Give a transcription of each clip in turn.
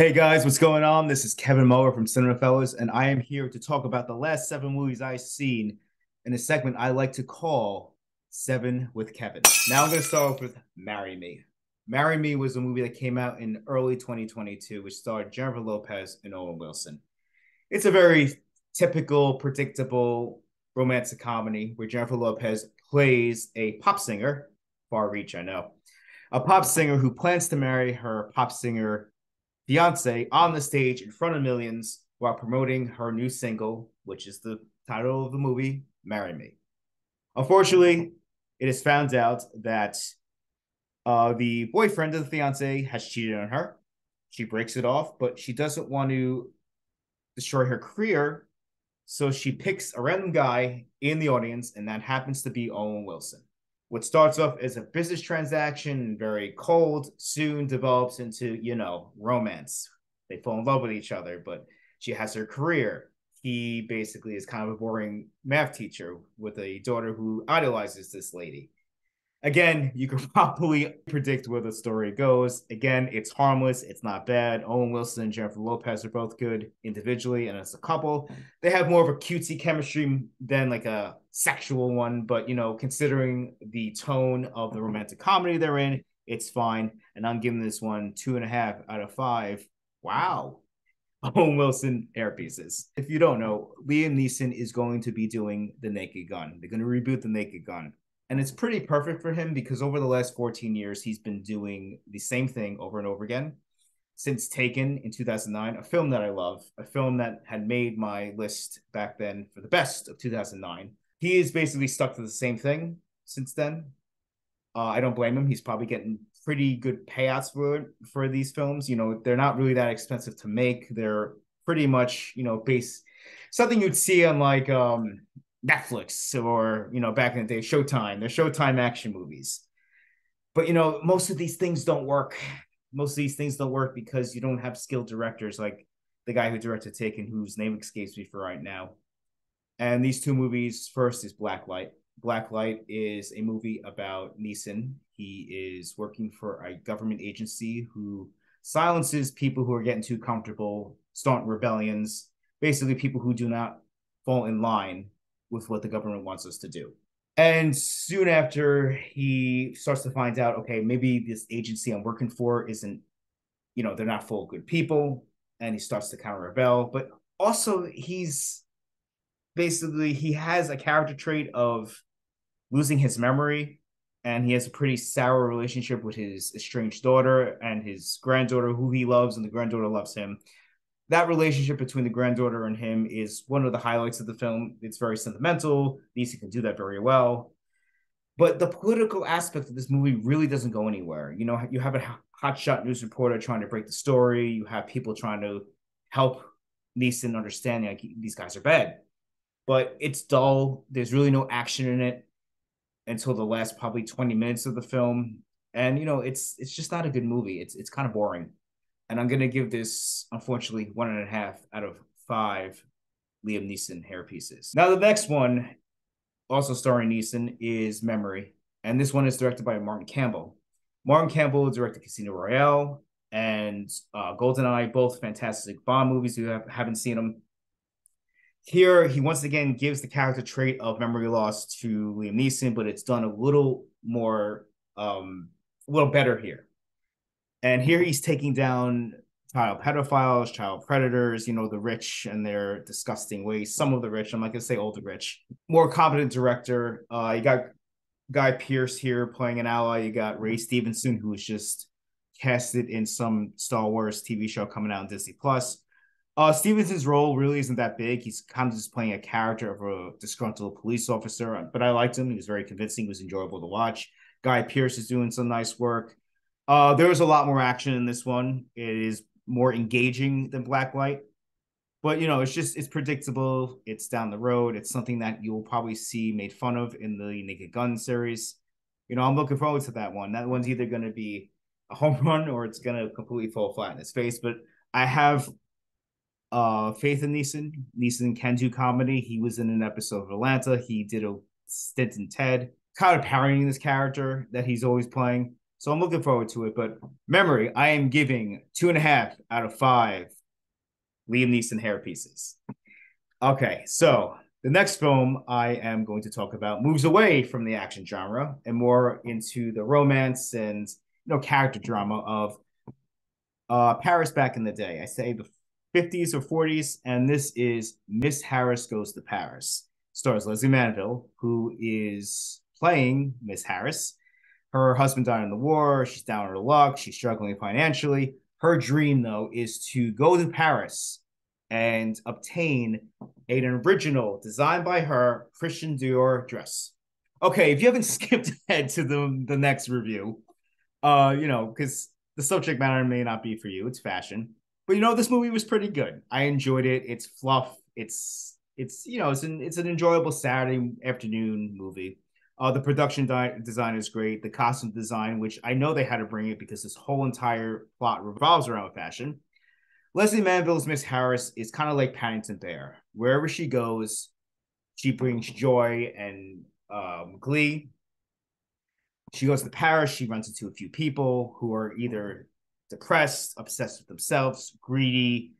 Hey guys, what's going on? This is Kevin Muller from CinePhellas, and I am here to talk about the last seven movies I've seen in a segment I like to call Seven with Kevin. Now I'm going to start off with Marry Me. Marry Me was a movie that came out in early 2022, which starred Jennifer Lopez and Owen Wilson. It's a very typical, predictable romantic comedy where Jennifer Lopez plays a pop singer, far reach, I know, a pop singer who plans to marry her pop singer fiance on the stage in front of millions while promoting her new single, which is the title of the movie, Marry Me. Unfortunately, it is found out that uh, the boyfriend of the fiance has cheated on her. She breaks it off, but she doesn't want to destroy her career. So she picks a random guy in the audience, and that happens to be Owen Wilson. What starts off as a business transaction, very cold, soon develops into, you know, romance. They fall in love with each other, but she has her career. He basically is kind of a boring math teacher with a daughter who idolizes this lady again, you can probably predict where the story goes. Again, it's harmless, it's not bad. Owen Wilson and Jennifer Lopez are both good individually and as a couple. They have more of a cutesy chemistry than like a sexual one, but you know, considering the tone of the romantic comedy they're in, it's fine. And I'm giving this one two and a half out of five. Wow. Owen Wilson airpieces. If you don't know, Liam Neeson is going to be doing The Naked Gun. They're going to reboot The Naked Gun and it's pretty perfect for him because over the last 14 years he's been doing the same thing over and over again. Since taken in 2009 a film that i love a film that had made my list back then for the best of 2009 he is basically stuck to the same thing since then. Uh, i don't blame him. He's probably getting pretty good payouts for for these films. You know they're not really that expensive to make. They're pretty much you know base something you'd see on like um Netflix or you know back in the day Showtime. They're Showtime action movies. But you know most of these things don't work. Most of these things don't work because you don't have skilled directors like the guy who directed Taken, whose name escapes me for right now. And these two movies, first is Blacklight. Blacklight is a movie about Neeson. He is working for a government agency who silences people who are getting too comfortable, start rebellions, basically people who do not fall in line with what the government wants us to do. And soon after, he starts to find out, okay, maybe this agency I'm working for isn't, you know, they're not full of good people. And he starts to kind of rebel. But also, he's basically, he has a character trait of losing his memory. And he has a pretty sour relationship with his estranged daughter and his granddaughter, who he loves, and the granddaughter loves him that relationship between the granddaughter and him is one of the highlights of the film. It's very sentimental. Neeson can do that very well. But the political aspect of this movie really doesn't go anywhere. You know, you have a hotshot news reporter trying to break the story. You have people trying to help Neeson understand like these guys are bad. But it's dull. There's really no action in it until the last probably 20 minutes of the film. And you know, it's it's just not a good movie. It's it's kind of boring and I'm gonna give this unfortunately one and a half out of five Liam Neeson hair pieces. Now the next one, also starring Neeson, is Memory, and this one is directed by Martin Campbell. Martin Campbell directed Casino Royale and uh, GoldenEye, both fantastic Bond movies. You have, haven't seen them. Here, he once again gives the character trait of memory loss to Liam Neeson, but it's done a little more, um, a little better here. And here he's taking down child pedophiles, child predators, you know, the rich and their disgusting ways. Some of the rich, I'm not gonna say all the rich. More competent director. Uh, you got Guy Pearce here playing an ally. You got Ray Stevenson, who was just casted in some Star Wars TV show coming out on Disney Plus. Uh, Stevenson's role really isn't that big. He's kind of just playing a character of a disgruntled police officer, but I liked him. He was very convincing. He was enjoyable to watch. Guy Pearce is doing some nice work. Uh, there was a lot more action in this one. It is more engaging than Black Blacklight, but you know, it's just it's predictable. It's down the road. It's something that you'll probably see made fun of in the Naked Gun series. You know, I'm looking forward to that one. That one's either going to be a home run or it's going to completely fall flat in its face. But I have uh faith in Neeson. Neeson can do comedy. He was in an episode of Atlanta. He did a stint in Ted, kind of parodying this character that he's always playing. So I'm looking forward to it. But memory, I am giving two and a half out of five Liam Neeson hair pieces. Okay, so the next film I am going to talk about moves away from the action genre and more into the romance and you know character drama of uh, Paris back in the day. I say the 50s or 40s, and this is Miss Harris Goes to Paris. Stars Lesley Manville, who is playing Miss Harris. Her husband died in the war. She's down on her luck. She's struggling financially. Her dream, though, is to go to Paris and obtain an original designed by her Christian Dior dress. Okay, if you haven't skipped ahead to the the next review, uh, you know, because the subject matter may not be for you, it's fashion. But you know, this movie was pretty good. I enjoyed it. It's fluff. It's it's you know, it's an it's an enjoyable Saturday afternoon movie. Uh, the production di- design is great. The costume design, which I know they had to bring it because this whole entire plot revolves around fashion. Lesley Manville's Miss Harris is kind of like Paddington Bear. Wherever she goes, she brings joy and um, glee. She goes to Paris. She runs into a few people who are either depressed, obsessed with themselves, greedy,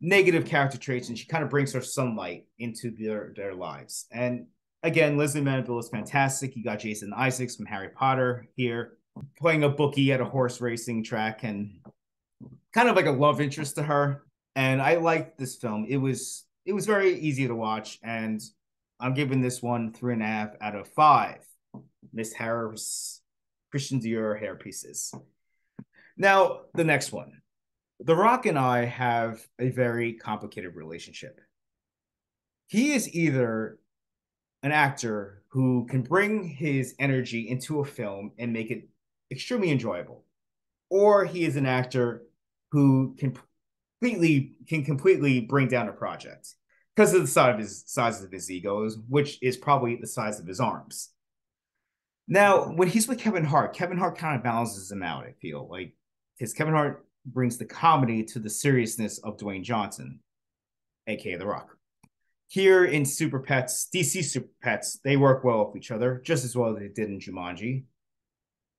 negative character traits, and she kind of brings her sunlight into their their lives. And again, Lesley Manville is fantastic. You got Jason Isaacs from Harry Potter here playing a bookie at a horse racing track and kind of like a love interest to her. And I liked this film. It was it was very easy to watch, and I'm giving this one three and a half out of five. Miss Harris, Christian Dior hair pieces. Now the next one, The Rock and I have a very complicated relationship. He is either an actor who can bring his energy into a film and make it extremely enjoyable, or he is an actor who can completely can completely bring down a project because of the size of his size of his egos, which is probably the size of his arms. Now, when he's with Kevin Hart, Kevin Hart kind of balances him out. I feel like because Kevin Hart brings the comedy to the seriousness of Dwayne Johnson, aka The Rock. Here in Super Pets, DC Super Pets, they work well with each other, just as well as they did in Jumanji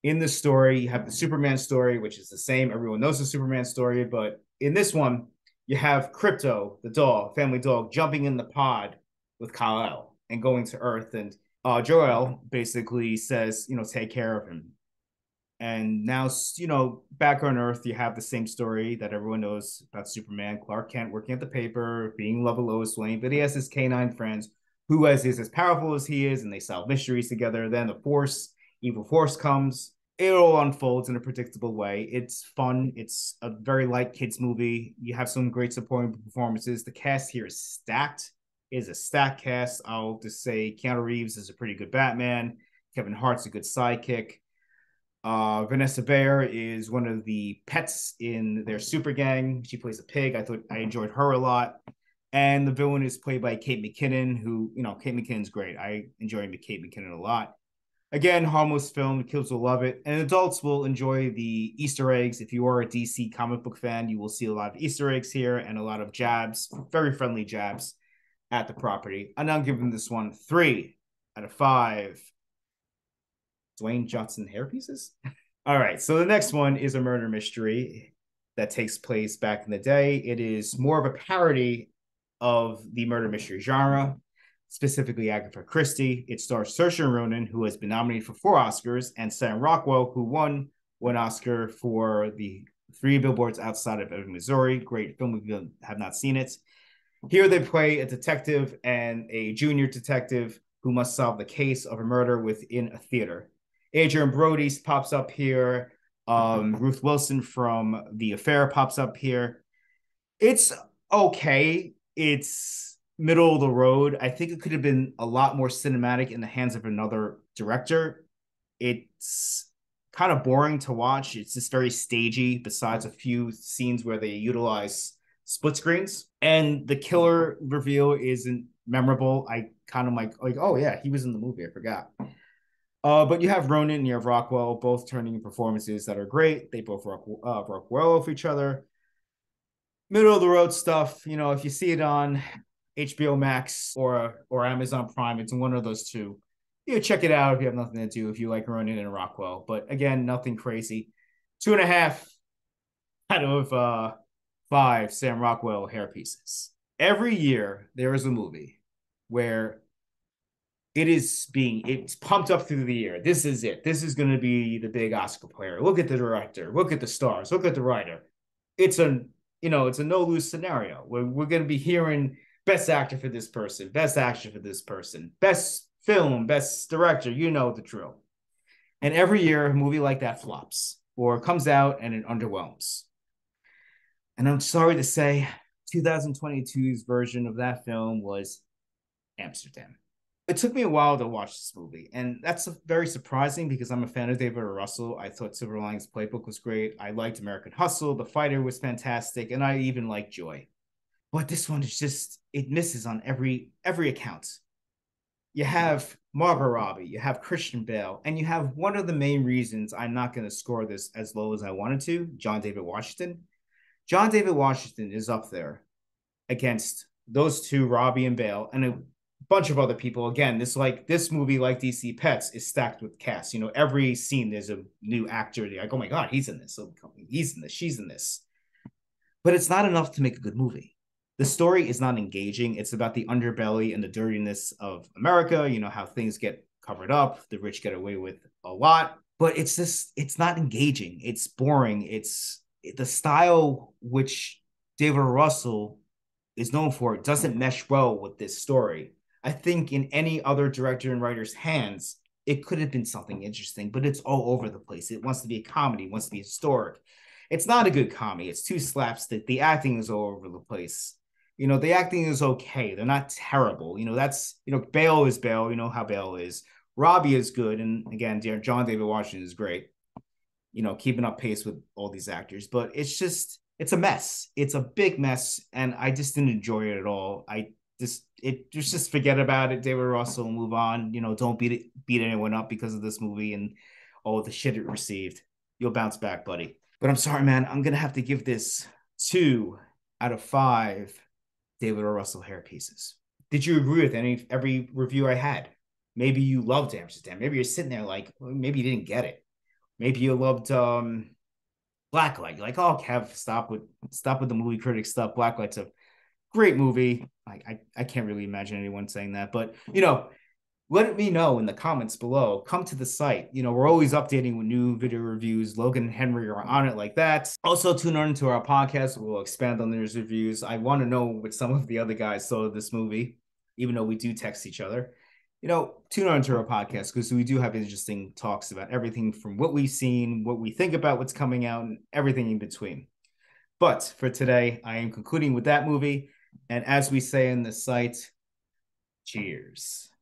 in the story, you have the Superman story, which is the same. Everyone knows the Superman story, but in this one, you have Krypto, the dog, family dog, jumping in the pod with Kal-El and going to Earth. And uh, Jor-El basically says, you know, take care of him. And now, you know, back on Earth, you have the same story that everyone knows about Superman. Clark Kent working at the paper, being in love with Lois Lane, but he has his canine friends who as is as powerful as he is, and they solve mysteries together. Then the Force Evil Force comes. It all unfolds in a predictable way. It's fun. It's a very light kids movie. You have some great supporting performances. The cast here is stacked. It is a stacked cast. I'll just say Keanu Reeves is a pretty good Batman. Kevin Hart's a good sidekick. Uh, Vanessa Bayer is one of the pets in their super gang. She plays a pig. I thought I enjoyed her a lot. And the villain is played by Kate McKinnon, who, you know, Kate McKinnon's great. I enjoy Kate McKinnon a lot. Again, harmless film. Kids will love it, and adults will enjoy the Easter eggs. If you are a DC comic book fan, you will see a lot of Easter eggs here and a lot of jabs, very friendly jabs at the property. And I'm now giving this one three out of five. Dwayne Johnson hair pieces. All right, so the next one is a murder mystery that takes place back in the day. It is more of a parody of the murder mystery genre specifically Agatha Christie. It stars Saoirse Ronan, who has been nominated for four Oscars, and Sam Rockwell, who won one Oscar for the Three Billboards Outside of Ebbing, Missouri. Great film if you have not seen it. Here they play a detective and a junior detective who must solve the case of a murder within a theater. Adrien Brody pops up here. Um, Ruth Wilson from The Affair pops up here. It's okay. It's middle of the road. I think it could have been a lot more cinematic in the hands of another director. It's kind of boring to watch. It's just very stagey, besides a few scenes where they utilize split screens. And the killer reveal isn't memorable. I kind of like, like, oh yeah, he was in the movie. I forgot. Uh, but you have Ronan and you have Rockwell both turning in performances that are great. They both work, uh, work well with each other. Middle of the road stuff, you know, if you see it on HBO Max or or Amazon Prime. It's one of those two. you know, check it out if you have nothing to do, if you like Ronan and Rockwell. But again, nothing crazy. Two and a half out of uh, five Sam Rockwell hair pieces. Every year, there is a movie where it is being it's pumped up through the year. This is it. This is going to be the big Oscar player. Look at the director. Look at the stars. Look at the writer. It's a you know it's a no lose scenario where we're going to be hearing best actor for this person, best actor for this person, best film, best director. You know the drill. And every year, a movie like that flops or comes out and it underwhelms. And I'm sorry to say, 2022's version of that film was Amsterdam. It took me a while to watch this movie, and that's very surprising because I'm a fan of David Russell. I thought Silver Linings Playbook was great. I liked American Hustle. The Fighter was fantastic, and I even liked Joy. But this one is just it misses on every every account. You have Margot Robbie, you have Christian Bale, and you have one of the main reasons I'm not going to score this as low as I wanted to, John David Washington. John David Washington is up there against those two, Robbie and Bale, and a bunch of other people. Again, this like this movie, like DC Pets, is stacked with cast. You know, every scene there's a new actor. They're like, oh my god, he's in this. Oh, so he's in this. She's in this. But it's not enough to make a good movie. The story is not engaging. It's about the underbelly and the dirtiness of America. You know how things get covered up. The rich get away with a lot. But it's just it's not engaging. It's boring. It's the style which David Russell is known for doesn't mesh well with this story. I think in any other director and writer's hands, it could have been something interesting, but it's all over the place. It wants to be a comedy, wants to be historic. It's not a good comedy. It's too slapstick. The acting is all over the place. You know, the acting is okay. They're not terrible. You know, that's you know, Bale is Bale. You know how Bale is. Robbie is good, and again, John David Washington is great you know, keeping up pace with all these actors. But it's just it's a mess. It's a big mess, and I just didn't enjoy it at all. I just it just just forget about it, David Russell, move on. You know, don't beat beat anyone up because of this movie and all the shit it received. You'll bounce back, buddy. But I'm sorry, man. I'm gonna have to give this two out of five David O. Russell hair pieces. Did you agree with any every review I had? Maybe you loved Amsterdam. Maybe you're sitting there like, maybe you didn't get it maybe you loved um Blacklight. You're like, oh, Kev, stop with stop with the movie critic stuff. Blacklight's a great movie. I, I I can't really imagine anyone saying that, but you know, let me know in the comments below. Come to the site. You know, we're always updating with new video reviews. Logan and Henry are on it like that. Also, tune in to our podcast. We'll expand on those reviews. I want to know what some of the other guys saw of this movie, even though we do text each other you know, tune on to our podcast because we do have interesting talks about everything from what we've seen, what we think about what's coming out, and everything in between. But for today, I am concluding with that movie. And as we say in the site, cheers.